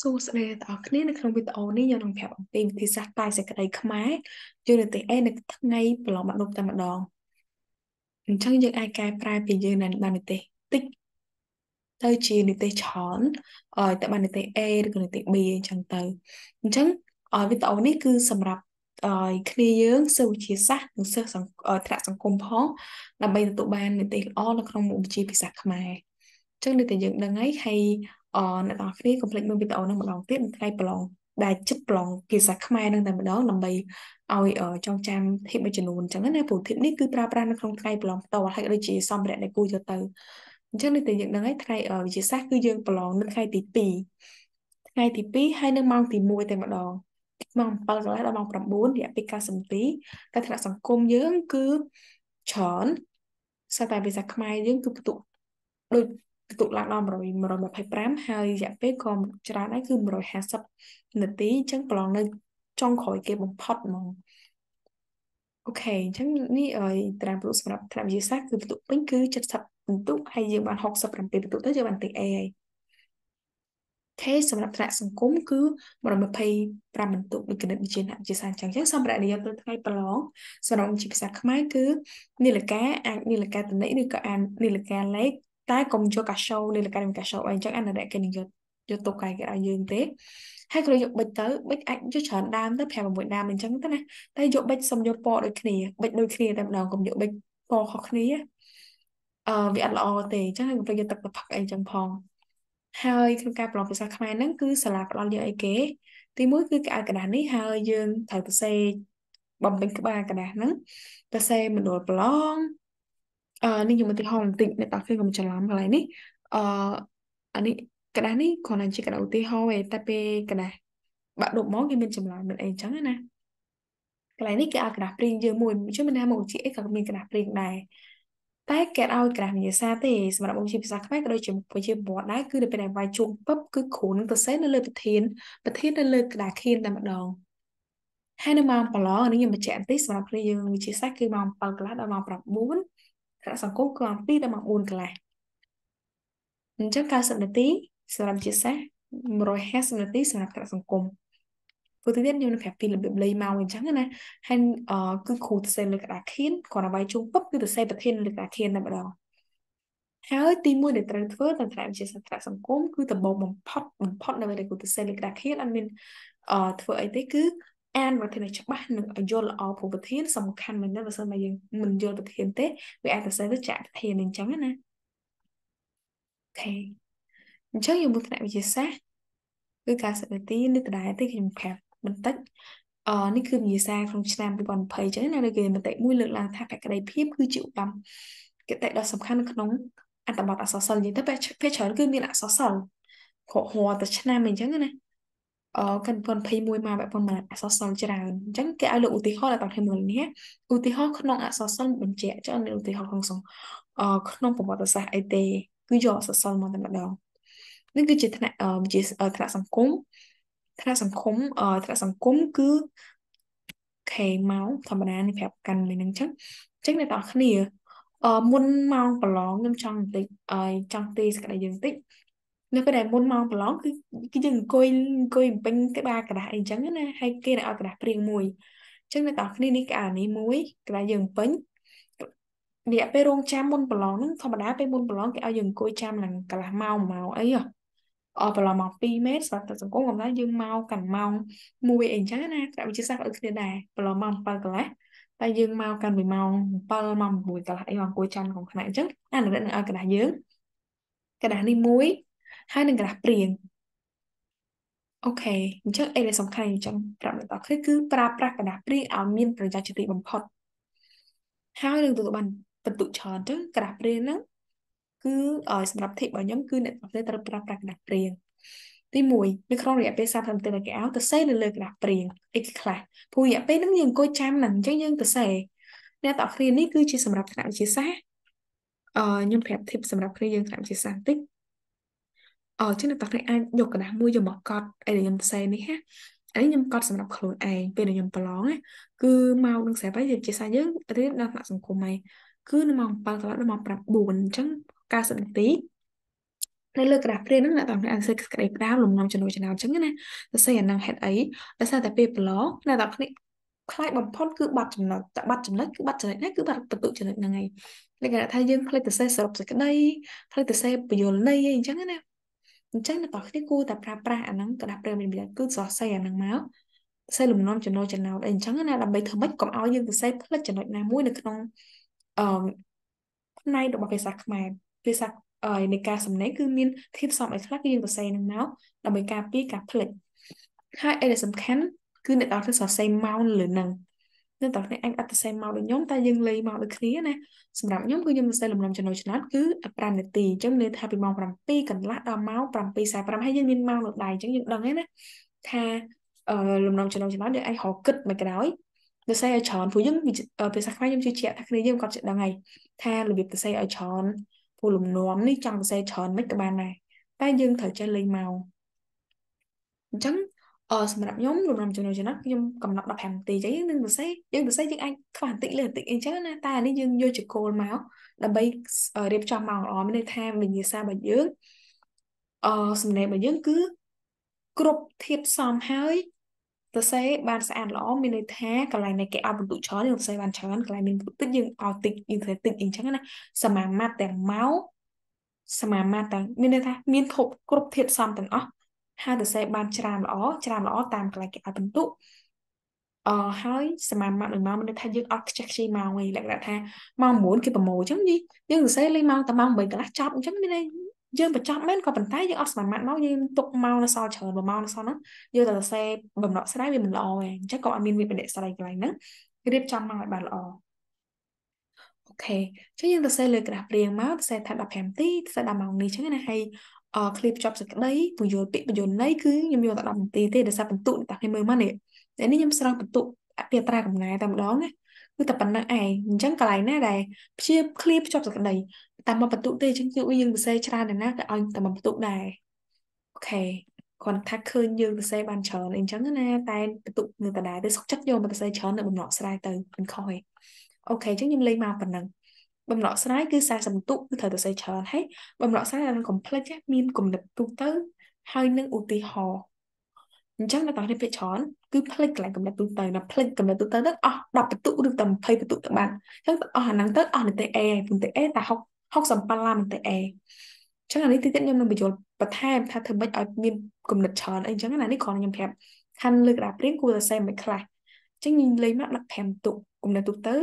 សួស្តីអ្នកទាំងអស់គ្នានៅក្នុងវីដេអូនេះខ្ញុំនឹងប្រាប់អំពីវិធីសាស្ត្រតែសេចក្តីខ្មែរយើងនៅទីអេនៅថ្ងៃប្រឡងបាក់ឌុបតែម្ដងអញ្ចឹងយើងអាចកែប្រែពីយើងនៅបាននិទេសតិចទៅជានិទេសច្រើនឲ្យទៅបាននិទេស A ឬក៏និទេស B អញ្ចឹងទៅអញ្ចឹងវីដេអូនេះគឺសម្រាប់ឲ្យគ្នាយើងសិស្សវិទ្យាសាស្ត្រនិងសិស្សថ្នាក់សង្គមផងដើម្បីទទួលបាននិទេសល្អនៅក្នុងមុខវិជ្ជាភាសាខ្មែរអញ្ចឹងនៅតែយើងដឹងហើយហើយ អឺអ្នកទាំងអស់គ្នាកុំភ្លេចមើលវីដេអូនោះម្ដងទៀតនៅថ្ងៃប្រឡងដែលចិត្តប្រឡងភាសាខ្មែរនឹងតែម្ដងដើម្បីឲ្យចងចាំធីបមួយចំនួនអញ្ចឹងណាព្រោះធីបនេះគឺប្រើប្រាស់នៅក្នុងថ្ងៃប្រឡងផ្ទាល់ហើយដូចជាសម្ភារៈដែលគូយកទៅអញ្ចឹងនេះតែយើងដឹងហើយថ្ងៃវិទ្យាសាស្ត្រគឺយើងប្រឡងនៅថ្ងៃទី2ថ្ងៃទី2ហើយនៅម៉ោងទី1តែម្ដងម៉ោង7កន្លះដល់ម៉ោង9រយៈពេល90នាទីតែថ្នាក់សង្គមយើងគឺច្រើនសតែភាសាខ្មែរយើងគឺបន្ទុកដូច បន្ទុកឡើងដល់100 125ហើយរយៈពេលក៏ច្រើនដែរគឺ150នាទីអញ្ចឹងប្រឡងនៅចុងក្រោយគេបំផុតហ្មងអូខេអញ្ចឹងនេះឲ្យត្រាំព្រោះសម្រាប់ថ្នាក់វិទ្យាសាស្ត្រគឺបន្ទុកពេញគឺ70បន្ទុកហើយយើងបាន67បន្ទុកទៅយើងបានទី A ហើយខេសម្រាប់ថ្នាក់សង្គមគឺ125បន្ទុកដូចគណិតវិទ្យាអ្នកវិទ្យាសាស្ត្រអញ្ចឹងសម្រាប់និយាយទៅថ្ងៃប្រឡងសម្រាប់ជាភាសាខ្មែរគឺនីលកាអាចនីលកាតនិឬក៏អាននីលកាលេខ តែកុំយកកាសូនីលកាកាសូអីអញ្ចឹងអានរៈគេនឹងយកយកទុកកាយគេឲ្យយើងទេហើយគ្រូយកបិចទៅបិចអាចយកច្រើនដើមទៅ5 6ដើមអញ្ចឹងទៅណាតែយកបិចសុំយកពណ៌ដូចគ្នាបិចដូចគ្នាតែម្ដងកុំយកបិចពណ៌ខុសគ្នាអឺវាអត់ល្អទេអញ្ចឹងកុំយកទឹកទៅផឹកអីអញ្ចឹងផងហើយក្នុងការប្រឡងភាសាខ្មែរហ្នឹងគឺសាលាផ្ដល់យើងអីគេ ទីមួយគឺគេឲ្យកระดาษនេះហើយយើងត្រូវទៅសេបំពេញក្បាលกระดาษហ្នឹងទៅសេមណ្ឌលប្រឡង អឺនេះខ្ញុំឧទាហរណ៍បន្តិចអ្នកតាឃើញកុំច្រឡំកន្លែងនេះអឺអានេះกระดาษនេះគ្រាន់តែជាกระดาษឧទាហរណ៍ឯងតែពេលกระดาษបាក់ដប់មកគេមានចម្លើយមិនអីចឹងណាកន្លែងនេះគេឲ្យកระดาษព្រីងយើងមួយជឿមិនថាមកជាអីក៏មានកระดาษព្រីងដែរតែគេឲ្យក្រាស់វិញ្ញាសាទេសម្រាប់អង្គជាភាសាខ្មែរក៏ដូចជាវិជាប្រវត្តិដែរគឺនៅពេលដែលវាយជុំពឹបគឺគ្រូនឹងទៅសេនៅលើប្រធានប្រធាននៅលើក្តារខៀនតែម្ដងហើយនៅម៉ោងប្រឡងនេះខ្ញុំបញ្ជាក់បន្តិចសម្រាប់គ្នាយើងវិជាសាស្ត្រគឺម៉ោង7កន្លះដល់ម៉ោង9 ថ្នាក់សង្គមគឺម៉ោង2ដល់ម៉ោង4កន្លះអញ្ចឹង90នាទីសម្រាប់វិជាសាស្ត្រ150នាទីសម្រាប់ថ្នាក់សង្គមព្រោះទៅទៀតខ្ញុំនឹងប្រាប់ពីរបៀបលេងមកអញ្ចឹងណាហើយអឺគឺគ្រូទៅសេលើក្តារខៀនគ្រាន់តែវាយជុំពឹបគឺទៅសេប្រធានលើក្តារខៀនតែម្ដងហើយទីមួយដែលត្រូវធ្វើតាមថ្នាក់វិទ្យាសាស្ត្រសង្គមគឺដំបូងបំផុតបំផុតនៅពេលដែលគ្រូទៅសេលើក្តារខៀនអត់មានអឺធ្វើអីទេគឺ អានប្រធានឲ្យច្បាស់និងឲ្យយល់ល្អព្រោះប្រធានសំខាន់មែនទេបើសិនមកយើងមិនយល់ប្រធានទេវាអាចទៅសេទៅចាក់ប្រធានអញ្ចឹងណាអូខេអញ្ចឹងយើងមើលថ្នាក់វិទ្យាសាស្ត្រគឺការសិក្សាទីនេះដដែលទេខ្ញុំប្រាប់បន្តិចអឺនេះគឺវិញ្ញាសាក្នុងឆ្នាំ2020អញ្ចឹងណាដូចគេមតិមួយលើកឡើងថាបក្តីភាពគឺជាឧត្តមកតិដ៏សំខាន់ក្នុងអត្ថបទអក្សរសិល្ប៍និយាយទៅពេលច្រើនគឺមានអក្សរសិល្ប៍ក្រហមទៅឆ្នាំអញ្ចឹងណា អឺកាល2021មកបែបប៉ុន្មានអក្សរសិល្ប៍ច្រើនអញ្ចឹងគេឲ្យលើកឧទាហរណ៍ដល់តាមមើលនេះឧទាហរណ៍ក្នុងអក្សរសិល្ប៍បញ្ជាក់ចឹងឧទាហរណ៍ក្នុងសងអឺក្នុងប្រវត្តិសាស្ត្រអីទេគឺយកអក្សរសិល្ប៍មកតែម្ដងនេះគឺជាថ្នាក់វិជាថ្នាក់សង្គមថ្នាក់សង្គមអឺថ្នាក់សង្គមគឺខេម៉ោងធម្មតានេះប្រាប់កាន់មួយនឹងចឹងចឹងអ្នកទាំងគ្នាអឺមុនម៉ោងប្រឡងខ្ញុំចង់បន្តិចអឺចង់ទីសក្តីយើងបន្តិច នៅពេលដែលមុនម៉ោងប្រឡងគឺគឺយើងអង្គុយអង្គុយពេញក្បាលក្រដាស់អីចឹងណាហើយគេនឹងឲ្យក្រដាស់ព្រៀងមួយអញ្ចឹងអ្នកទាំងគ្នានេះក្បាលនេះមួយក្រដាស់យើងពេញរយៈពេលរងចាំមុនប្រឡងហ្នឹងធម្មតាពេលមុនប្រឡងគេឲ្យយើងអង្គុយចាំឡើងកន្លះម៉ោងម៉ោងអីហ៎អស់ប្រឡងមក2ម៉ែត្រសម្រាប់តែសង្គមកំឡុងយើងមកកាន់ម៉ោង1អីចឹងណាក្រៅវិទ្យាសាស្ត្រដូចគ្នាដែរប្រឡងម៉ោង7កន្លះតែយើងមកកាន់ពីម៉ោង7ម៉ោង6កន្លះអីអង្គុយចាំក្នុងផ្នែកអញ្ចឹងអានិរិទ្ធនឹងឲ្យកណ្ដាស់យើងកណ្ដាស់នេះមួយ ហើយនឹងក្រាស់ព្រៀងអូខេអញ្ចឹងអីដែលសំខាន់អញ្ចឹងប្រាប់អ្នកតគឺគឺប្រើប្រាស់កណ្ដាស់ព្រីឲ្យមានប្រយោជន៍ជាទីបំផុតហើយនឹងទទួលបានបន្ទុកច្រើនទៅកណ្ដាស់ព្រីហ្នឹងគឺឲ្យសម្រាប់ធីបរបស់ខ្ញុំគឺអ្នកតគេត្រូវប្រើប្រាស់កណ្ដាស់ព្រីទី1នៅក្នុងរយៈពេល30នាទីដែលគេឲ្យទៅសេនៅលើកណ្ដាស់ព្រីអីខ្លះព្រោះរយៈពេលហ្នឹងយើងអង្គុយចាំហ្នឹងអញ្ចឹងយើងទៅសេអ្នកតគ្រានេះគឺជាសម្រាប់ថ្នាក់វិទ្យាសាស្ត្រអឺខ្ញុំប្រាប់ធីបសម្រាប់គ្រាយើងថ្នាក់វិទ្យាសាស្ត្របន្តិច អឺចឹងអ្នកទាំងគ្នាអាចយកกระดาษមួយយកមកកត់អីដែលខ្ញុំសេនេះណាអានេះខ្ញុំកត់សម្រាប់ខ្លួនឯងពេលដែលខ្ញុំប្រឡងណាគឺមកនឹងស្រាប់ហើយវិទ្យាសាស្ត្រយើងរៀនដល់ថ្នាក់សង្គមហើយគឺនៅម៉ោង7កន្លះដល់ម៉ោង9អញ្ចឹង90នាទី នៅលើក្រាស់ព្រាហ្នឹងអ្នកទាំងអស់គ្នាសរសេរក្តីផ្ដាំលំនាំចំណុចចំណោទអញ្ចឹងណាសរសេរអានឹងហេតុអីដោយសារតែពេលប្រឡងអ្នកទាំងអស់គ្នាខ្លាចបំផុតគឺបាត់ចំណុចតែបាត់ចំណុចគឺបាត់ចំណុចណាគឺបាត់បន្ទុកចំណុចហ្នឹងហើយលក្ខណៈថាយើងផ្លេចទៅសេសរុបសេចក្តីផ្លេចទៅសេបញ្យលន័យអីអញ្ចឹងណា អញ្ចឹងអ្នកទាំងគ្នាគួរតែប្រើប្រាស់អាហ្នឹងក្រាស់ព្រាមានគឺសរសេរអាហ្នឹងមកសរសេរលំនាំចំណុចចំណោទអីអញ្ចឹងណាដើម្បីធ្វើម៉េចកុំឲ្យយើងសរសេរផ្លេចចំណុចណាមួយនៅក្នុងអឺផ្នែករបស់ភាសាខ្មែរភាសានៃការសំណេរគឺមានធាតុផ្សំអីខ្លះគឺយើងសរសេរនឹងមកដើម្បីការពារការផ្លេចហើយអីដែលសំខាន់គឺអ្នកតើសរសេរម៉ោងលើនឹង នៅតើអ្នកអាចអត់សរសេរម៉ោងដូចខ្ញុំតែយើងលេងម៉ោងដូចគ្នាណាសម្រាប់ខ្ញុំគឺខ្ញុំសរសេរលំនាំចំណុចឆ្នាំគឺ5នាទីអញ្ចឹងន័យថាពីម៉ោង7កន្លះដល់ម៉ោង7:45ហើយយើងមានម៉ោងនៅដៃអញ្ចឹងយើងដឹងហើយណាថាអឺលំនាំចំណុចឆ្នាំយើងអាចរកគិតមកក្រោយសរសេរឲ្យច្រើនព្រោះយើងភាសាខ្មែរខ្ញុំជឿជាក់ថាគ្នាយើងគាត់ចេះដឹងហើយថារបៀបសរសេរឲ្យច្រើនព្រោះលំនាំនេះចង់សរសេរច្រើនមិនក៏បានដែរតែយើងត្រូវចេះលេងមកអញ្ចឹង អឺសម្រាប់ខ្ញុំលំនាំចំណុចចំណុចខ្ញុំកំណត់15នាទីអញ្ចឹងយើងនឹងសរសេរយើងសរសេរយើងអាចខ្វះបន្តិចលើបន្តិចអញ្ចឹងណាតែអានេះយើងយកជាគោលមកដើម្បីរៀបចំមកល្អមានន័យថាវិញ្ញាសារបស់យើងអឺសំណេររបស់យើងគឺគ្រប់ធាតុផ្សំហើយសរសេរបានស្អាតល្អមានន័យថាកន្លែងនៃគេឲ្យបន្ទុកច្រើនយើងសរសេរបានច្រើនកន្លែងមានបន្ទុកតិចយើងឲ្យតិចយើងសរសេរតិចអញ្ចឹងណាសមាមាត្រទាំងមកសមាមាត្រទាំងមានន័យថាមានគ្រប់គ្រប់ធាតុផ្សំទាំងអស់ ហើយសរសេរបានច្រើនល្អច្រើនល្អតាមកន្លែងគេឲ្យបន្ទុកអឺហើយសមាមាត្រមួយម៉ោងមានន័យថាយើងអត់ខ្ជិះខ្ជាយម៉ោងឯងលក្ខណៈថាម៉ោង9គេប្រមូលអញ្ចឹងយើងសរសេរលេងម៉ោងតែម៉ោង8កន្លះចប់អញ្ចឹងមានន័យយើងបញ្ចប់មែនក៏ប៉ុន្តែយើងអត់ស្មានម៉ាត់មកយើងទុកមកនៅសល់ច្រើនមួយម៉ោងនៅសល់ហ្នឹងយើងតែសរសេរបំណក់ស្រាយវាមិនល្អទេអញ្ចឹងក៏អត់មានវិបដិស្រាយកន្លែងហ្នឹងរៀបចំមកឲ្យបានល្អអូខេអញ្ចឹងយើងសរសេរលើក្រាស់ព្រៀងមកសរសេរថា15នាទីសរសេរ10ម៉ោងនេះអញ្ចឹងណាហើយ អឺ clip ចប់សេចក្តីពន្យល់ពាក្យពន្យល់ន័យគឺខ្ញុំយកតែ10នាទីទេដោយសារបន្ទុកតែខ្ញុំមើលមកនេះតែនេះខ្ញុំស្រង់បន្ទុកអភិត្រាកំណែតែម្ដងណាគឺតែប៉ុណ្ណឹងឯងអញ្ចឹងកន្លែងណាដែលព្យា clip ចប់សេចក្តីតែមកបន្ទុកទេអញ្ចឹងយើងសរសេរច្រើនណាស់ក៏ឲ្យតែមកបន្ទុកដែរអូខេគាត់ថាឃើញយើងសរសេរបានច្រើនអីចឹងណាតែបន្ទុកនៅដដែលទៅសុខចិត្តយកមកសរសេរច្រើននៅបំណក់ស្រាយទៅមិនខុសទេអូខេអញ្ចឹងខ្ញុំលេងមកប៉ុណ្ណឹង បំណក់ស្រាយគឺ40បន្ទុកគឺត្រូវទៅសរសេរច្រើនហើយបំណក់ស្រាយដល់ complex មានគំនិតទូទៅ ហើយនឹងឧទាហរណ៍អញ្ចឹងនៅតាមនេះភាគច្រើនគឺផ្លេចកន្លែងកំណត់ទូទៅដល់ផ្លេចកំណត់ទូទៅទៅអស់10បន្ទុកឬតែ20បន្ទុកទៅបានអញ្ចឹងអស់អាហ្នឹងទៅអស់នីតិ A ហើយនីតិ A តែ67ឡាននីតិ A អញ្ចឹងអានេះទីទៀតខ្ញុំនឹងបញ្យល់បន្ថែមថាធ្វើម៉េចឲ្យមានគំនិតច្រើនអីអញ្ចឹងណានេះគ្រាន់ខ្ញុំប្រាប់ខាន់លើកដាព្រៀងគួរតែសេមិនខ្លះអញ្ចឹងខ្ញុំលេងមក15បន្ទុកគំនិតទូទៅ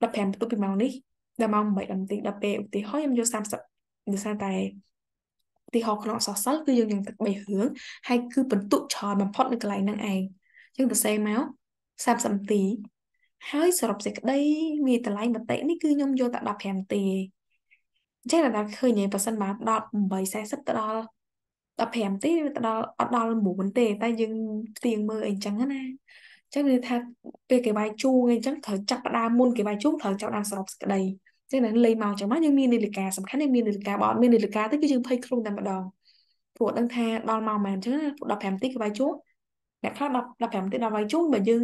15បន្ទុកពីម៉ោងនេះ ដល់ម៉ោង8ដល់ទីដល់ពេលឧទាហរណ៍ខ្ញុំយក30ដោយសារតែឧទាហរណ៍ក្នុងអក្សរសិល្ប៍គឺយើងនឹងទឹក3រឿងហើយគឺបន្ទុកច្រើនបំផុតនៅកន្លែងហ្នឹងឯងយើងទៅសេមក30នាទីហើយសរុបសេចក្តីវាតម្លៃមតិនេះគឺខ្ញុំយកតែ15នាទីអញ្ចឹងដល់ឃើញឯងប៉ះសិនមកដល់8:40ទៅដល់15នាទីទៅដល់អត់ដល់9ទេតែយើងផ្ទៀងមើលអីចឹងណាអញ្ចឹងនិយាយថាពេលគេវាយជួងអីចឹងត្រូវចាប់ផ្ដើមមុនគេវាយជួងត្រូវចាប់ដើមសរុបសេចក្តី ចឹងណាលេងមកចឹងមកយើងមាននាឡិកាសំខាន់យើងមាននាឡិកាបើអត់មាននាឡិកាទេគឺយើងភ័យខ្លួនតែម្ដងព្រោះដឹងថាដល់ម៉ោងម៉ែនចឹងណា15នាទីគេវាយជួងអ្នកខ្លះ15នាទីដល់វាយជួងបើយើង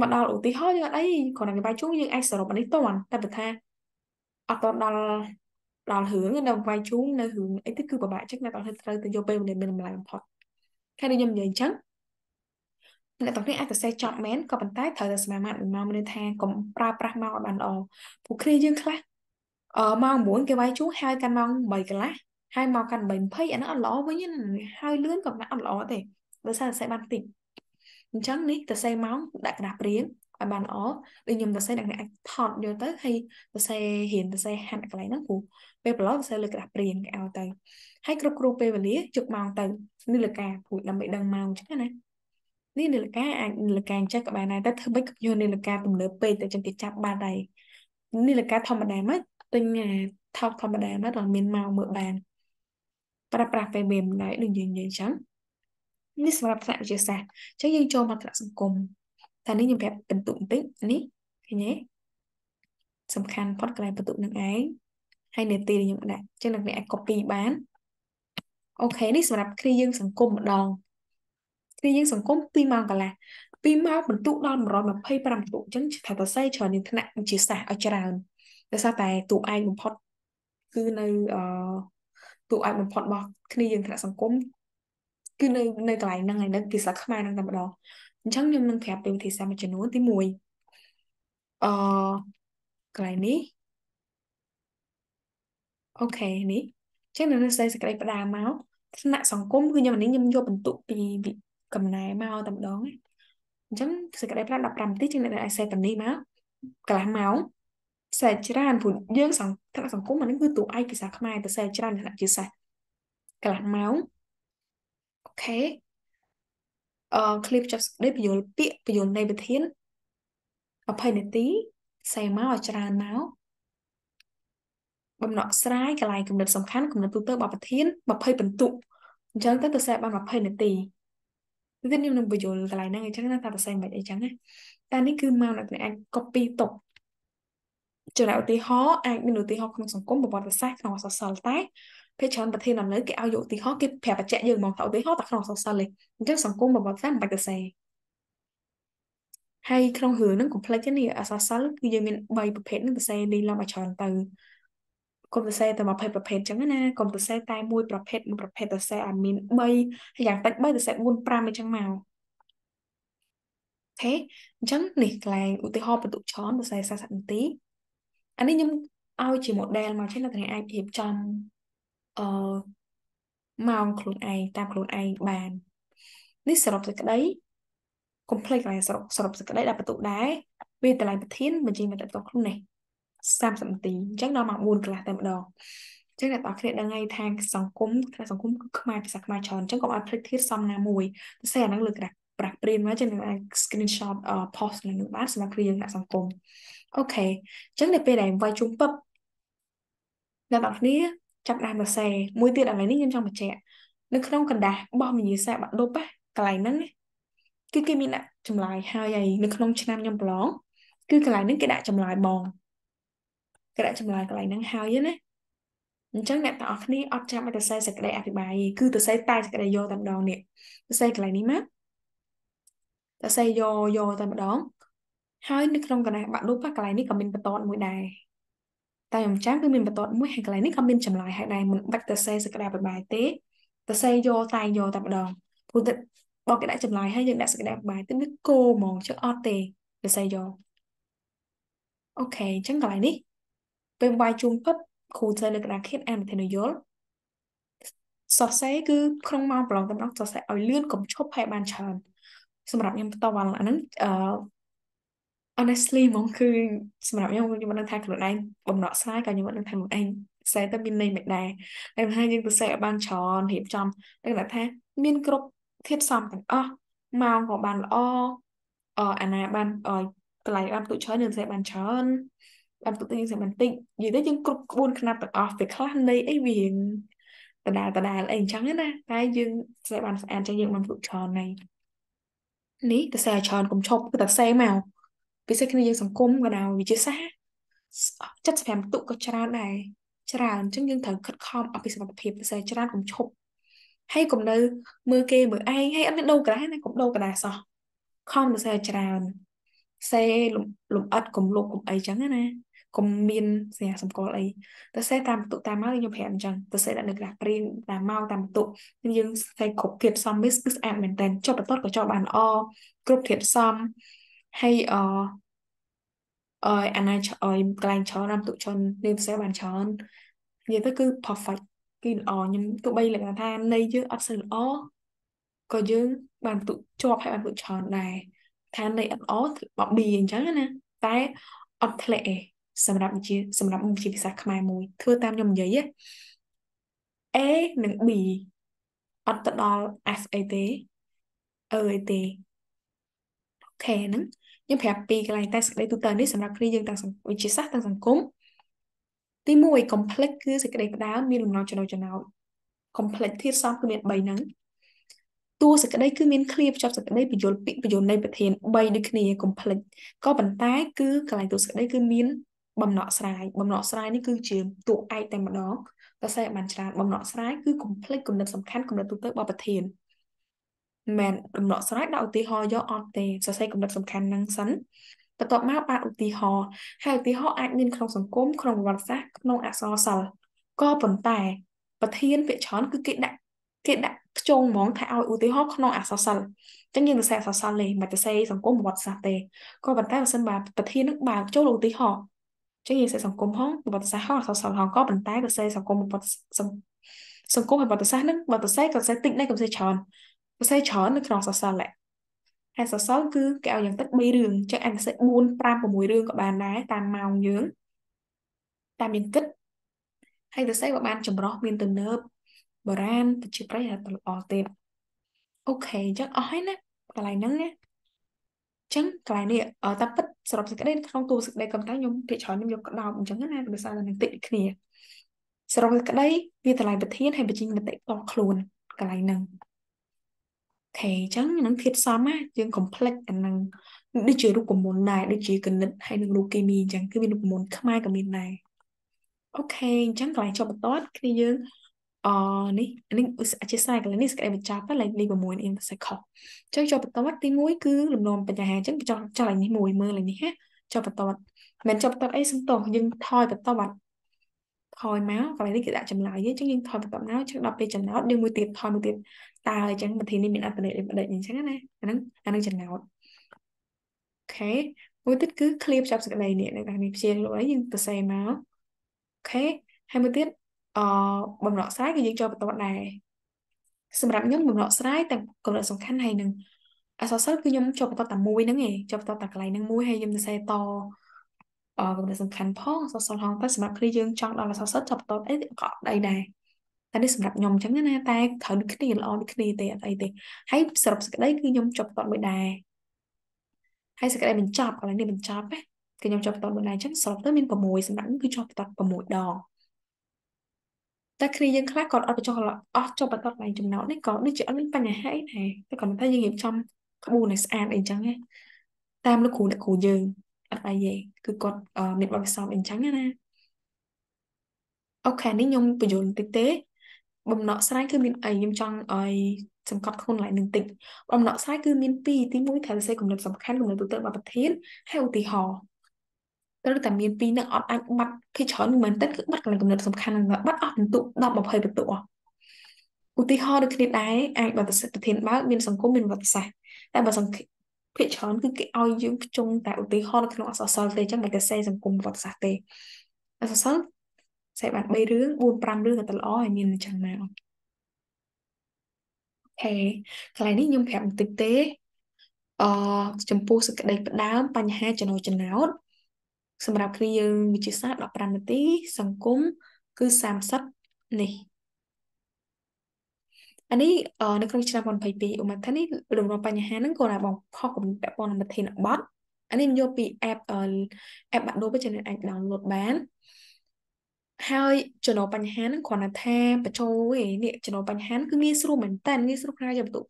មកដល់ឧទាហរណ៍យើងអត់អីគ្រាន់តែគេវាយជួងយើងអាចសរុបអានេះតន់តែបើថាអត់តដល់ដល់រឿងនៅវាយជួងនៅរឿងអីទៅគឺពិបាកចឹងអ្នកទាំងត្រូវទៅយកពេលវេលាមានតម្លៃបំផុតខែនេះខ្ញុំនិយាយអញ្ចឹងអ្នកទាំងនេះអាចទៅសេះចប់មែនក៏ប៉ុន្តែត្រូវតែស្មារតីមកមានថាកុំប្រើប្រាស់មកឲ្យបានល្អពួកគ្នាយើងខ្លះ អឺម៉ោង9គេវាយជូហើយកាន់ម៉ោង3កន្លះហើយមកកាន់3:20អានោះអត់ល្អវិញហើយលឿនក៏អត់ល្អទេដោយសារសរសេរបានតិចអញ្ចឹងនេះសរសេរម៉ោងដាក់ក្រាស់ព្រៀងឲ្យបានល្អដូចខ្ញុំសរសេរអ្នកអាចថតយកទៅហើយសរសេររៀនសរសេរហាត់កន្លែងហ្នឹងព្រោះពេលប្រឡងសរសេរលើក្រាស់ព្រៀងគេឲ្យទៅហើយគ្រប់គ្រូពេលវេលាជឹកម៉ោងទៅនេះលកាព្រួយដើម្បីដឹងម៉ោងអញ្ចឹងណានេះនាឡិកាអាចនាឡិកាអញ្ចឹងក៏បានដែរតែធ្វើម៉េចក៏យកនាឡិកាទំនើបពេកតែចឹងគេចាប់បានដែរនាឡិកាធម្មតាមក ទិញថោកធម្មតាមកដល់មានម៉ោងមើលបាន ប្រើប្រាស់ពេលមានដែរដូចយើងនិយាយអញ្ចឹងនេះសម្រាប់ថ្នាក់វិទ្យាសាស្ត្រអញ្ចឹងយើងចូលមកថ្នាក់សង្គមតែនេះខ្ញុំប្រាប់បន្ទុកបន្តិចនេះឃើញទេសំខាន់ផុតកន្លែងបន្ទុកនឹងឯងហើយនេតិខ្ញុំដាក់អញ្ចឹងអ្នកអាច copy បានអូខេនេះសម្រាប់គ្រាយើងសង្គមម្ដងគ្រាយើងសង្គម2ម៉ោងកន្លះ2ម៉ោងបន្ទុកដល់125បន្ទុកអញ្ចឹងថាតស័យច្រើននឹងថ្នាក់វិទ្យាសាស្ត្រឲ្យច្រើន ដោយសារតែទូឯងបំផុតគឺនៅអឺទូអាចបំផុតរបស់គ្នាយើងថ្នាក់សង្គមគឺនៅនៅកន្លែងហ្នឹងហើយនៅភាសាខ្មែរហ្នឹងតែម្ដងអញ្ចឹងខ្ញុំនឹងប្រាប់ពីវិធីសាស្ត្រមួយចំនួនទី1អឺកន្លែងនេះអូខេនេះចឹងនៅសេចក្តីផ្ដើមមកថ្នាក់សង្គមគឺខ្ញុំនេះខ្ញុំយកបន្ទុកពីកំណែមកតែម្ដងអញ្ចឹងសេចក្តីផ្ដើម15នាទីចឹងអ្នកអាចសេប៉ុណ្នេះមកកន្លះម៉ោង ខ្សែច្រើនព្រោះយើងសង្គមសង្គមអានេះគឺតួឯកភាសាខ្មែរតែខ្សែច្រើនលក្ខណៈជាសេះកន្លះម៉ោងអូខេអឺ clip ចាប់សេចក្តីពយលពាក្យពយលនៃវិធាន20នាទីខ្សែម៉ោងឲ្យច្រើនម៉ោងបំណក់ស្រាយកន្លែងគំនិតសំខាន់គំនិតទូទៅរបស់ប្រធាន20បន្ទុកអញ្ចឹងទៅទៅសេះបាន20នាទីវាខ្ញុំនឹងបញ្យល់កន្លែងហ្នឹងអញ្ចឹងណាថាប្រសែងមិនអីចឹងណាតែនេះគឺម៉ោងអ្នកអាច copy ຕົក ចំណែកឧទាហរណ៍អាចមានឧទាហរណ៍ក្នុងសង្គមប្រវត្តិសាស្ត្រក្នុងអក្សរសិល្ប៍តែពេលច្រើនប្រធានដំណើរគេឲ្យយកឧទាហរណ៍គេប្រាប់បច្ចៈយើងមកថាឧទាហរណ៍តែក្នុងអក្សរសិល្ប៍ទេអញ្ចឹងសង្គមប្រវត្តិសាស្ត្រមិនបាច់ទៅសេហើយក្នុងរឿងហ្នឹងកុំភ្លេចនេះអក្សរសិល្ប៍គឺយើងមាន3ប្រភេទហ្នឹងទៅសេលីឡំឲ្យច្រើនទៅកុំទៅសេតែ20ប្រភេទអញ្ចឹងណាកុំទៅសេតែមួយប្រភេទមួយប្រភេទទៅសេឲ្យមាន3ហើយយ៉ាងតិច3ទៅសេ4 5អញ្ចឹងមកអូខេអញ្ចឹងនេះកន្លែងឧទាហរណ៍បន្ទុកច្រើនទៅសេ40នាទី អានេះខ្ញុំឲ្យជា model មកចឹងអ្នកទាំងអាចរៀបចំអឺម៉ោងខ្លួនឯងតាមខ្លួនឯងបាននេះសរុបសេចក្តីកុំភ្លេចកន្លែងសរុបសរុបសេចក្តីដល់បន្ទុកដែរវាតម្លៃប្រធានបញ្ជីមកតទៅខ្លួននេះ30នាទីអញ្ចឹងដល់ម៉ោង4កន្លះតែម្ដងអញ្ចឹងអ្នកទាំងគ្នាដឹងហើយថាសង្គមថាសង្គមគឺខ្មែរភាសាខ្មែរច្រើនអញ្ចឹងកុំឲ្យភ្លេចធាតុសំណាមួយតែស្អីអាហ្នឹងលើក្រាស់ ប្រាស់ព្រានមកចឹងនឹងអាច screenshot post នឹងបានសម្រាប់គ្រាយើងអ្នកសង្គមអូខេអញ្ចឹងនៅពេលដែលវាយជុំពឹបអ្នកបងគ្នាចាប់ដាក់សរសេរមួយទៀតថ្ងៃនេះខ្ញុំចង់បញ្ជាក់នៅក្នុងកណ្ដាស់បោះវិញ្ញាសាបាក់ដប់កន្លែងហ្នឹងគឺគេមានដាក់ចម្លើយហើយហើយនៅក្នុងឆ្នាំខ្ញុំប្រឡងគឺកន្លែងហ្នឹងគេដាក់ចម្លើយបងគេដាក់ចម្លើយកន្លែងហ្នឹងហើយណាអញ្ចឹងអ្នកទាំងអស់គ្នាអត់ចាំឲ្យទៅសេសេចក្តីអធិប្បាយទេគឺទៅសេតែសេចក្តីយកតែម្ដងនេះទៅសេកន្លែងនេះមក ទៅសេយកយកតែម្ដងហើយនៅក្នុងកណ្ដាលបាក់ឌុបកន្លែងនេះក៏មានបន្ទាត់មួយដែរតែខ្ញុំចាំគឺមានបន្ទាត់មួយហើយកន្លែងនេះក៏មានចម្លើយហើយដែរមិនបាច់ទៅសេសក្តារបាយទេទៅសេយកតែយកតែម្ដងព្រោះតែបើគេដាក់ចម្លើយហើយយើងដាក់សក្តារបាយទៅវាគោហ្មង chứ អត់ទេទៅសេយកអូខេអញ្ចឹងកន្លែងនេះពេលបាយជុំពិតគ្រូធ្វើនៅក្តារខៀនអានវិធានយល់សរសេរគឺក្នុងម៉ោងប្រឡងតែម្ដងសរសេរឲ្យលឿនកុំឈប់ហើយបានច្រើន សម្រាប់ខ្ញុំផ្ទាល់អាហ្នឹងអឺ honestly ហ្មងគឺសម្រាប់ខ្ញុំខ្ញុំមិនដឹងថាខ្លួនឯងបំណក់ស្រាយក៏ខ្ញុំមិនដឹងថាខ្លួនឯងផ្សេងទៅមានន័យមិនដែរតែថាយើងទៅសេឲ្យបានច្រើនរៀបចំតែថាមានគ្រប់ធាតុផ្សំទាំងអស់ម៉ោងក៏បានល្អអអាណាបានកន្លែងបានទុច្រើនយើងសេបានច្រើនបានទុយើងសេបានតិចនិយាយទៅយើងគ្រប់ក្បួនខ្នាតទាំងអស់វាខ្លះនៃអីវាដដែលដដែលអីអញ្ចឹងណាតែយើងសេបានស្អាតចឹងយើងបានទុច្រើននៃ នេះទៅសេច្រើនកុំឈប់គឺតែសេមកពិសេសគ្នាយើងសង្គមក៏ដោយវិទ្យាសាស្ត្រ75ទុកក៏ច្រើនដែរច្រើនអញ្ចឹងយើងត្រូវខិតខំអភិសមត្ថភាពពិសេសច្រើនកុំឈប់ហើយកុំនៅមើលគេមើលឯងហើយអត់មានដូរក្រាស់ណាកុំដូរក្រាស់សោះខំទៅសេច្រើនសេលំអិតកុំលុបកុំអីចឹងណា កុំមានសញ្ញាសម្គាល់អីតែសេតាមបន្ទុកតាមមកខ្ញុំប្រាប់អញ្ចឹងទៅសេដាក់នៅក្រាស់ព្រៀងតាមមកតាមបន្ទុកយើងសេគ្រប់ធាតុផ្សំវាគឺស្អាតមែនតើចុះបន្ទាត់ក៏ចុះបានល្អគ្រប់ធាតុផ្សំហើយអអើយអាណាអើយកន្លែងច្រើនណាំទុកច្រើនលេងផ្សេងបានច្រើននិយាយទៅគឺ perfect គឺល្អខ្ញុំទោះបីលក្ខណៈថានៃយើងអត់សូវល្អក៏យើងបានទុកជាប់ហើយបានទុកច្រើនដែរថានៃអត់ល្អបប៊ីអញ្ចឹងណាតែអត់ធ្លាក់ឯង សម្រាប់វិជាសម្រាប់វិជាភាសាខ្មែរមួយធ្វើតាមខ្ញុំនិយាយ A និង B អត់ទៅដល់ F អីទេអឺអីទេខេហ្នឹងខ្ញុំប្រាប់ពីកន្លែងតែសេចក្តីទូទៅនេះសម្រាប់គ្នាយើងទាំងវិទ្យាសាស្ត្រទាំងសង្គមទី1 complex គឺសេចក្តីផ្ដើមមានលំនាំចំណុចចំណោទ complex ធាតុផ្សំគឺមាន3ហ្នឹងតួសេចក្តីគឺមានឃ្លាភ្ជាប់សេចក្តីបញ្យលពាក្យបញ្យលនៃប្រធាន3ដូចគ្នា complex ក៏ប៉ុន្តែគឺកន្លែងតួសេចក្តីគឺមាន បំណក់ស្រាយបំណក់ស្រាយនេះគឺជាតួឯកតែម្ដងតែសេបានច្រើនបំណក់ស្រាយគឺ complex គំនិតសំខាន់គំនិតទូទៅរបស់ប្រធានមែនដំណក់ស្រាយដាក់ឧទាហរណ៍យកអត់ទេសរសេរកំណត់សំខាន់ហ្នឹងសិនបន្ទាប់មកបានឧទាហរណ៍ហើយឧទាហរណ៍អាចមានក្នុងសង្គមក្នុងប្រវត្តិសាស្ត្រក្នុងអក្សរសិល្ប៍ក៏ប៉ុន្តែប្រធានពាក្យច្រើនគឺគេដាក់គេដាក់ខ្ជងហ្មងថាឲ្យឧទាហរណ៍ក្នុងអក្សរសិល្ប៍អញ្ចឹងយើងទៅសេអក្សរសិល្ប៍លេមិនទៅសេសង្គមប្រវត្តិសាស្ត្រទេក៏ប៉ុន្តែបើសិនបើប្រធាននឹងបើកចូលឧទាហរណ៍ អញ្ចឹងយើងសេសង្គមហងប្រវត្តិសាស្ត្រហងអក្សរសិល្ប៍ហងក៏ប៉ុន្តែក៏សេសង្គមប្រវត្តិសង្គមប្រវត្តិសាស្ត្រនឹងបើទៅសេក៏សេតិចដែរក៏សេច្រើនក៏សេច្រើននៅក្នុងអក្សរសិល្ប៍ដែរហើយសរសើរគឺគេឲ្យយ៉ាងតិច3រឿងចឹងអាចសរសេរ4 5 6រឿងក៏បានដែរតាមម៉ោងយើងតាមយើងគិតហើយសរសេរក៏បានចម្រោះមានទំនើបបុរាណប្រជាប្រិយហើយទៅល្អទៀតអូខេអញ្ចឹងអស់ហើយណាកន្លែងហ្នឹងណា ចឹងកន្លែងនេះអឺតាមពិតសរុបសេចក្តីក្នុងទូសេចក្តីកំតែខ្ញុំភាគច្រើនខ្ញុំយកក្តោបអញ្ចឹងណាដោយសារតែនឹងតិចគ្នាសរុបសេចក្តីវាតម្លៃប្រធានហើយបញ្ចេញមតិតខ្លួនកន្លែងហ្នឹងខេអញ្ចឹងនឹងធាតុផ្សំណាយើងកុំភ្លេចអានឹងដូចជារូបមន្តដែរដូចជាគណិតហើយនឹងរូបគីមីអញ្ចឹងគឺមានរូបមន្តខ្មែរក៏មានដែរអូខេអញ្ចឹងកន្លែងចុះបន្ទាត់គ្នាយើង អនេះនេះអធិស្ឋានកន្លែងនេះសក្តិបញ្ចប់លេខលេខ6នេះសខុសអញ្ចឹងចុះបន្ទាត់ទី1គឺលំនាំបញ្ហាអញ្ចឹងចុះចុះលេខនេះមួយមើលលេខនេះណាចុះបន្ទាត់មិនចុះបន្ទាត់អីសំទោសយើងថយបន្ទាត់ថយមកកន្លែងនេះគេដាក់ចម្លើយអញ្ចឹងយើងថយបន្ទាត់មកចឹងដល់ពេលចំណោទយើងមួយទៀតថយមួយទៀតតើអញ្ចឹងវិធីនេះមានអត្ថន័យដូចម្ដេចអញ្ចឹងណាអាហ្នឹងអាហ្នឹងចំណោទអូខេមួយទៀតគឺ clear ចាប់សេចក្តីនេះនៅខាងនេះព្យាលអីយើងសរសេរមកអូខេហើយមួយទៀត អឺបំណក់ស្រ័យគឺយើងចូលបន្តដែរសម្រាប់ខ្ញុំបំណក់ស្រ័យតែកំណត់សំខាន់ហើយនឹងអសរសិល្ប៍គឺខ្ញុំចូលបន្តតែមួយហ្នឹងឯងចូលបន្តតែកន្លែងហ្នឹងមួយហើយខ្ញុំសរសេរតអឺកំណត់សំខាន់ផងអសរសិល្ប៍ហងតែសម្រាប់គ្នាយើងចង់ដល់អសរសិល្ប៍ចូលបន្តអីក៏អីដែរតែនេះសម្រាប់ខ្ញុំអញ្ចឹងណាតែត្រូវដូចគ្នាល្អដូចគ្នាទេអត់អីទេហើយសរុបសេចក្តីគឺខ្ញុំចប់តមួយដែរហើយសេចក្តីបញ្ចប់កន្លែងនេះបញ្ចប់ណាគឺខ្ញុំចប់តមួយដែរអញ្ចឹងសរុបទៅមាន6សម្រាប់គឺចប់ត6ដង តែគ្នាយើងខ្លះគាត់អត់បញ្ចុះអស់ចុះបន្តកន្លែងចំណោទនេះក៏ដូចជាអត់មានបញ្ហាអីដែរតែគាត់ថាយើងរៀបចំក្បួនឲ្យស្អាតអីចឹងណាតាមលោកគ្រូអ្នកគ្រូយើងអត់អីទេគឺគាត់មានបទពិសោធន៍អីចឹងណាអូខេនេះខ្ញុំបញ្យល់បន្តិចទេបំណក់ស្រាយគឺមានអីខ្ញុំចង់ឲ្យសង្កត់ខ្លួន lại នឹងតិចបំណក់ស្រាយគឺមានពីរទី1ត្រូវសរសេរគំនិតសំខាន់គំនិតទូទៅរបស់ប្រធានហើយឧទាហរណ៍ ត្រូវតែមានពីរនឹងអត់អាចបាត់គេច្រើនមែនតើគឺបាត់កន្លែងគំនិតសំខាន់ហ្នឹងបាត់អស់បន្ទុក10 20បន្ទុកឧទាហរណ៍ដូចគ្នាដែរអាចបើប្រធានបើមានសង្គមមានវត្តសាស្ត្រតែបើសង្គមភាគច្រើនគឺគេឲ្យយើងខ្ជុំតែឧទាហរណ៍នៅក្នុងអក្សរសិល្ប៍ទេអញ្ចឹងមិនគេសេសង្គមវត្តសាស្ត្រទេអក្សរសិល្ប៍សេបាន3រឿង4 5រឿងក៏ទៅល្អហើយមានអញ្ចឹងណាអូខេកន្លែងនេះខ្ញុំប្រាប់បន្តិចទេអចំពោះសក្តីផ្ដើមបញ្ហាចំណូលចំណោទ សម្រាប់គ្នាយើងវិទ្យាសាស្ត្រ15នាទី សង្គមគឺ30នេះអានេះនៅក្នុងឆ្នាំ2022ឧបមាថានេះរំលងបញ្ហាហ្នឹងក៏ថាបងខុសកំពាក់ព័ន្ធនឹងប្រធានបទអានេះយកពី app app បាក់ដូបចំណេះអាច download បានហើយចំណុចបញ្ហាហ្នឹងគ្រាន់តែថាបញ្ចូលឯនេះចំណុចបញ្ហាគឺងាយស្រួលមែនតើងាយស្រួលខ្លាំងយកបន្ទុក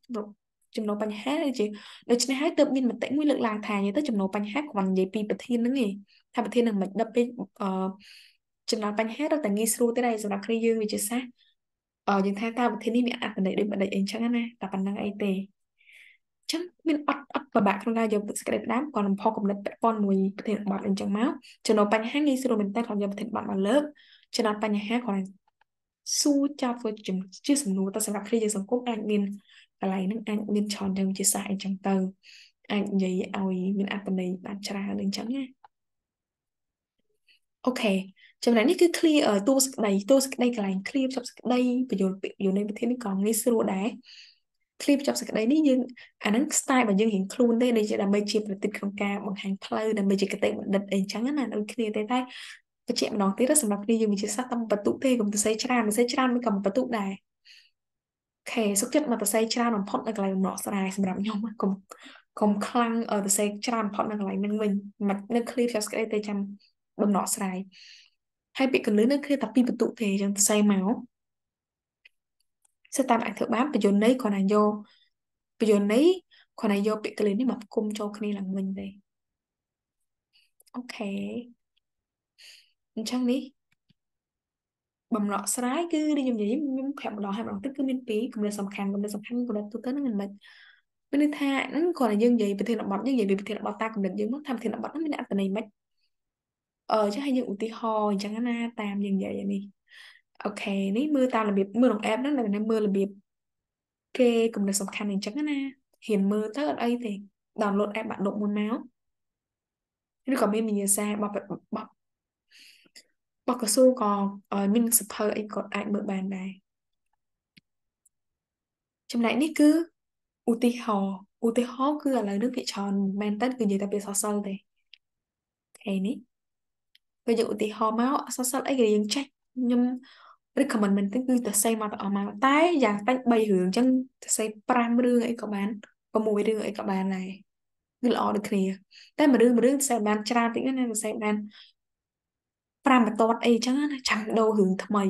ចំណុចបញ្ហាជាដូច្នេះហើយទើបមានមតិមួយលើកឡើងថានិយាយទៅចំណុចបញ្ហាគ្រាន់និយាយពីប្រធានហ្នឹងឯងថាប្រធាននឹងមិនដឹកពេកអឺចំណុចបញ្ហារត់តែងាយស្រួលទេដែរសម្រាប់គ្នាយើងវិទ្យាសាស្ត្រអឺយើងថាតើប្រធាននេះមានអត្ថន័យដូចម្ដេចអីចឹងណាតែប៉ុណ្្នឹងអីទេចឹងមានអត់អត់ពិបាកក្នុងការយកទឹកសេចក្តីផ្ដាំក៏លំផកំណត់ពាក់ព័ន្ធមួយប្រធានបទអញ្ចឹងមកចំណុចបញ្ហាងាយស្រួលមែនតើគាត់យកប្រធានបទមកលើកចំណាត់បញ្ហាគាត់សួរចាប់ធ្វើជាសំណួរតែសម្រាប់គ្នាយើងសង្គមអាចមាន កន្លែងហ្នឹងអាចមានច្រើនយ៉ាងវិទ្យាសាស្ត្រអីចឹងទៅអាចនិយាយឲ្យមានអត្ថន័យបានច្រើនអីចឹងណាអូខេចំណែកនេះគឺ clear តួសក្តីតួសក្តីកន្លែង clear ចាប់សក្តីបញ្យលពាក្យយល់នៃប្រធាននេះក៏ងាយស្រួលដែរ clear ចាប់សក្តីនេះយើងអាហ្នឹង style របស់យើងរៀងខ្លួនទេដូចជាដើម្បីជាប្រតិទក្នុងការបង្ហាញផ្លូវដើម្បីជាកតេបណ្ឌិតអីចឹងណាដូចគ្នាទេតែបញ្ជាក់ម្ដងទៀតសម្រាប់គ្នាយើងវិទ្យាសាស្ត្រតាមបន្ទុកទេកុំទៅសេច្រើនទៅសេច្រើនមិនក៏បន្ទុកដែរ ខេសុខចិត្តមកទៅសេច្រើនបំផុតនៅកន្លែងបំណក់ស្រាយសម្រាប់ខ្ញុំកុំកុំខ្លាំងទៅសេច្រើនបំផុតនៅកន្លែងហ្នឹងវិញមិននៅ clear ចាប់ស្ក្រេតទេចាំបំណក់ស្រាយហើយពាក្យកលឺនៅគឺតែពីបន្ទុកទេអញ្ចឹងទៅសេមកសិតាមអាចធ្វើបានបញ្យន័យគ្រាន់តែយកបញ្យន័យគ្រាន់តែយកពាក្យកលឺនេះមកផ្គុំចូលគ្នាឡើងវិញទេOkay អញ្ចឹងនេះ បំណកស្រាយគឺខ្ញុំនិយាយខ្ញុំប្រាប់ម្ដងហើយម្ដងទៀតគឺមានពីរគំនិតសំខាន់គំនិតសំខាន់គំនិតទូទៅហ្នឹងមិនមិនមានន័យថាហ្នឹងគ្រាន់តែយើងនិយាយប្រធានបទយើងនិយាយពីប្រធានបទតាមគំនិតយើងមកថាប្រធានបទហ្នឹងមានអត្ថន័យមិនអឺចឹងឲ្យយើងឧទាហរណ៍អញ្ចឹងណាតាមយើងនិយាយនេះ okay នេះមើលតាមរបៀបមើលក្នុង app ហ្នឹងតែមើលរបៀបគេគំនិតសំខាន់អញ្ចឹងណាហ៊ានមើលទៅអត់អីទេ download app បាក់ដប់មួយមកឬក៏មានវិញ្ញាសាបបប បកស៊ូក៏មានសភៅអីក៏អាចមើលបានដែរចំណែកនេះគឺឧទាហរណ៍ឧទាហរណ៍គឺឥឡូវនេះភាគច្រើនមែនតើគឺនិយាយតែពីសរសើរទេអូខេនេះគឺយកឧទាហរណ៍មកសរសើរអីក៏យើងចេះខ្ញុំ recommend មែនទេគឺទៅសេមកទាំងអស់មកតែយ៉ាងតិច3រឿងអញ្ចឹងទៅសេ5រឿងអីក៏បាន6រឿងអីក៏បានដែរគឺល្អដូចគ្នាតែមួយរឿងមួយរឿងសេបានច្រើនតិចណាទៅសេបាន 5បន្ទាត់អីចឹងណាចាំដូររឿងថ្មី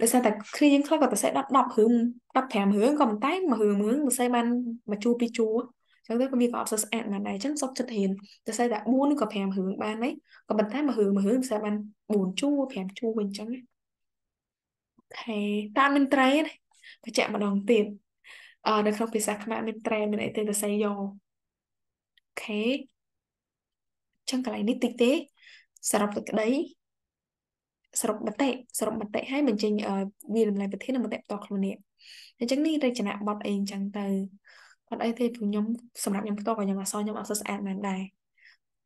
ដោយសារតែគ្នាយើងខ្លះក៏ទៅសេដល់10រឿង15រឿងក៏ប៉ុន្តែមួយរឿងមួយរឿងទៅសេបានមួយជួរពីរជួរចឹងទៅក៏វាក៏អត់សូវស្អាតបានដែរចឹងសុកចិត្តរៀនទៅសេតែ4ឬក៏5រឿងបានហើយក៏ប៉ុន្តែមួយរឿងមួយរឿងទៅសេបាន4ជួរ5ជួរវិញចឹងណាខេតាមមិនត្រេណាបញ្ជាក់ម្ដងទៀតអឺនៅក្នុងភាសាខ្មែរមានត្រេមានអីទេទៅសេយកអូខេចឹងកន្លែងនេះតិចទេសរុបទៅក្តី សរុបមតិសរុបមតិឲ្យបញ្ចេញវាតម្លៃប្រធាននិងមតិផ្ទាល់ខ្លួននេះអញ្ចឹងនេះរចនាប័ទ្មអីអញ្ចឹងទៅអត់អីទេព្រោះខ្ញុំសម្រាប់ខ្ញុំផ្ទាល់ក៏ខ្ញុំអសខ្ញុំអត់សូវស្អាតមែនដែរ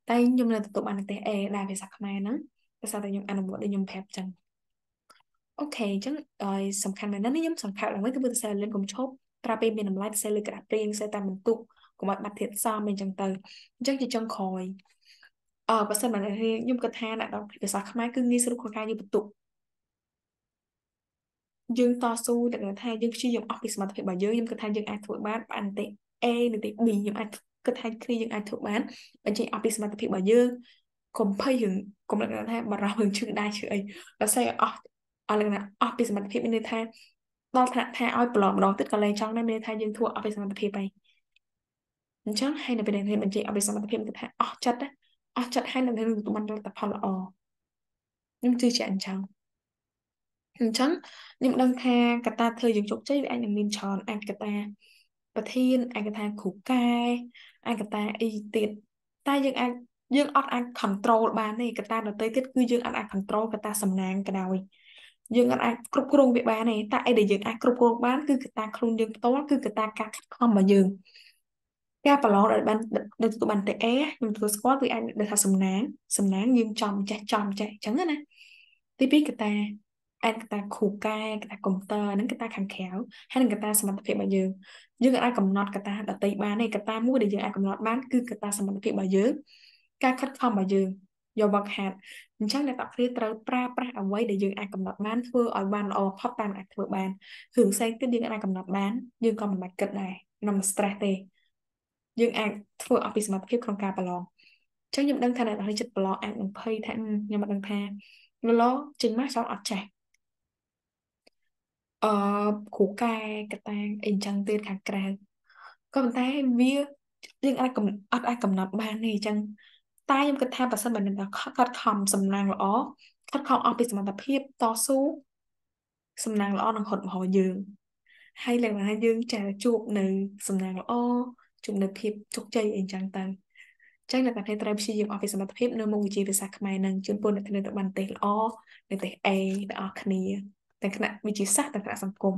តែខ្ញុំនៅទទួលបានទេ A ដែរភាសាខ្មែរហ្នឹងភាសាតែខ្ញុំអនុវត្តដូចខ្ញុំប្រាប់អញ្ចឹងអូខេអញ្ចឹងឲ្យសំខាន់មែនណាស់ខ្ញុំសង្ខេបឡើងវិញគឺធ្វើតែលឿនកុំឈប់ប្រើពេលមានតម្លៃតែលើក្រាស់ព្រៀងសេតាមបន្ទុកកុំឲ្យបាត់ធាតសមអីចឹងទៅអញ្ចឹងជាចុងក្រោយ អឺបើសិនមកខ្ញុំគិតថាអ្នកដល់ភាសាខ្មែរគឺងាយស្រួលក្នុងការយកបន្ទុកយើងតស៊ូតែថាយើងព្យាយាមអស់ពីសមត្ថភាពរបស់យើងខ្ញុំគិតថាយើងអាចធ្វើបានបានទេ A នៅទី B ខ្ញុំអាចគិតថាគ្នាយើងអាចធ្វើបានបញ្ចេញអស់ពីសមត្ថភាពរបស់យើងកុំភ័យរឿងកុំលក្ខណៈថាបារម្ភរឿងឈឺដៃឈឺអីបើស្អីអស់អស់លក្ខណៈអស់ពីសមត្ថភាពមានន័យថាដល់ថ្នាក់ថាឲ្យប្រឡងម្ដងទៀតក៏លែងចង់ដែរមានន័យថាយើងធ្វើអស់ពីសមត្ថភាពហើយអញ្ចឹងហើយនៅពេលដែលបញ្ចេញអស់ពីសមត្ថភាពគឺថាអស់ចិត្តណា អស់ចិត្តហើយនឹងទទួលបានលទ្ធផលល្អខ្ញុំជឿជាក់អញ្ចឹងអញ្ចឹងខ្ញុំដឹងថាកត្តាធ្វើយើងជោគជ័យវាអាចនឹងមានច្រើនអាចកត្តាប្រធានអាចកត្តាគ្រូកែអាចកត្តាអីទៀតតែយើងអាចយើងអត់អាច control បានទេកត្តាដទៃទៀតគឺយើងអត់អាច control កត្តាសំណាងក៏ដោយយើងអត់អាចគ្រប់គ្រងវាបានទេតែអីដែលយើងអាចគ្រប់គ្រងបានគឺកត្តាខ្លួនយើងផ្ទាល់គឺកត្តាការខិតខំរបស់យើង ការប្រឡងដែលបានដែលទទួលបានតែ A ខ្ញុំធ្វើស្គាល់គឺអាចដែលថាសំណាងសំណាងយើងចំចេះចំចេះអញ្ចឹងណាទីពីរកតាអាចកតាគ្រូកែកតាកុំព្យូទ័រហ្នឹងកតាខាងក្រៅហើយនឹងកតាសមត្ថភាពរបស់យើងយើងអាចកំណត់កតាដតីបានទេកតាមួយដែលយើងអាចកំណត់បានគឺកតាសមត្ថភាពរបស់យើងការខិតខំរបស់យើងយកវឹកហាត់អញ្ចឹងអ្នកតាគ្រាត្រូវប្រើប្រាស់អ្វីដែលយើងអាចកំណត់បានធ្វើឲ្យបានល្អផុតតាមអាចធ្វើបានរឿងផ្សេងទៀតយើងអាចកំណត់បានយើងក៏មិនបាច់គិតដែរខ្ញុំមិន stress ទេ យើងអាចធ្វើអស់ពីសមត្ថភាពក្នុងការប្រឡងអញ្ចឹងខ្ញុំដឹងថាអ្នកនរចិត្តប្រឡងអាចនឹងភ័យថាខ្ញុំមិនដឹងថាលលចេញមកចង់អត់ចេះអឺគ្រូកែកតាងអីចឹងទៀតខាងក្រៅក៏ប៉ុន្តែវាយើងអាចអត់អាចកំណត់បានទេអញ្ចឹងតែខ្ញុំគិតថាបើសិនបើអ្នកខិតខំសំណាងល្អខិតខំអស់ពីសមត្ថភាពតស៊ូសំណាងល្អនឹងហត់មហោយើងហើយលក្ខណៈយើងចាជួបនៅសំណាងល្អ ជំនឿភាពជោគជ័យអីចឹងទៅចឹងអ្នកទាំងត្រូវព្យាយាមអស់ពីសមត្ថភាពនៅមុខវិជ្ជាភាសាខ្មែរនឹងជូនពរអ្នកទាំងទៅបានទេសល្អនៅទេស A ទាំងអស់គ្នាទាំងគណៈវិទ្យាសាស្ត្រទាំងគណៈសង្គម